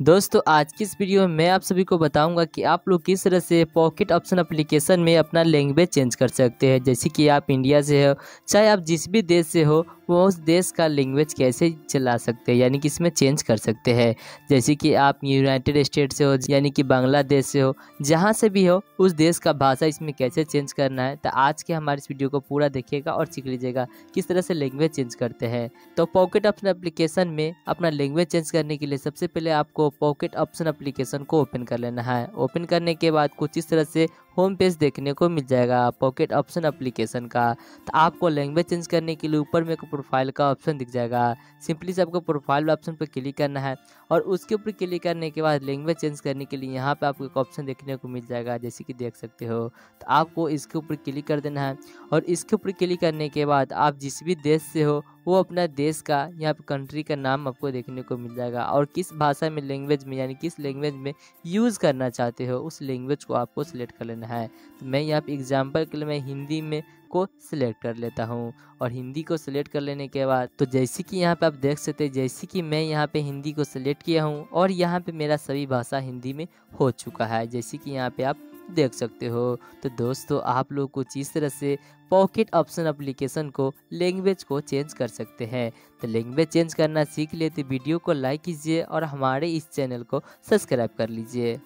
दोस्तों, आज की इस वीडियो में मैं आप सभी को बताऊँगा कि आप लोग किस तरह से पॉकेट ऑप्शन एप्लीकेशन में अपना लैंग्वेज चेंज कर सकते हैं। जैसे कि आप इंडिया से हो, चाहे आप जिस भी देश से हो वो उस देश का लैंग्वेज कैसे चला सकते हैं? यानी कि इसमें चेंज कर सकते हैं। जैसे कि आप यूनाइटेड स्टेट से हो, यानी कि बांग्लादेश से हो, जहाँ से भी हो, उस देश का भाषा इसमें कैसे चेंज करना है? तो आज के हमारे इस वीडियो को पूरा देखिएगा और सीख लीजिएगा किस तरह से लैंग्वेज चेंज करते हैं। तो पॉकेट ऑप्शन एप्लीकेशन में अपना लैंग्वेज चेंज करने के लिए सबसे पहले आपको पॉकेट ऑप्शन एप्लीकेशन को ओपन कर लेना है। ओपन करने के बाद कुछ इस तरह से होम पेज देखने को मिल जाएगा, पॉकेट ऑप्शन एप्लीकेशन का। तो आपको लैंग्वेज चेंज करने के लिए ऊपर में एक प्रोफ़ाइल का ऑप्शन दिख जाएगा। सिंपली से आपको प्रोफ़ाइल ऑप्शन पर क्लिक करना है और उसके ऊपर क्लिक करने के बाद लैंग्वेज चेंज करने के लिए यहाँ पे आपको एक ऑप्शन देखने को मिल जाएगा, जैसे कि देख सकते हो। तो आपको इसके ऊपर क्लिक कर देना है और इसके ऊपर क्लिक करने के बाद आप जिस भी देश से हो वो अपना देश का यहाँ पे कंट्री का नाम आपको देखने को मिल जाएगा। और किस भाषा में लैंग्वेज में, यानी किस लैंग्वेज में यूज़ करना चाहते हो, उस लैंग्वेज को आपको सिलेक्ट कर लेना है। तो मैं यहाँ पे एग्ज़ाम्पल के लिए मैं हिंदी में को सिलेक्ट कर लेता हूँ। और हिंदी को सिलेक्ट कर लेने के बाद तो जैसे कि यहाँ पे आप देख सकते हैं, जैसे कि मैं यहाँ पे हिंदी को सिलेक्ट किया हूँ, और यहाँ पे मेरा सभी भाषा हिंदी में हो चुका है। जैसे कि यहाँ पे आप देख सकते हो। तो दोस्तों, आप लोग कुछ इस तरह से पॉकेट ऑप्शन अप्लीकेशन को लैंग्वेज को चेंज कर सकते हैं। तो लैंग्वेज चेंज करना सीख लेते वीडियो को लाइक कीजिए और हमारे इस चैनल को सब्सक्राइब कर लीजिए।